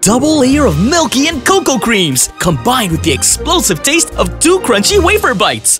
double layer of milky and cocoa creams, combined with the explosive taste of two crunchy wafer bites.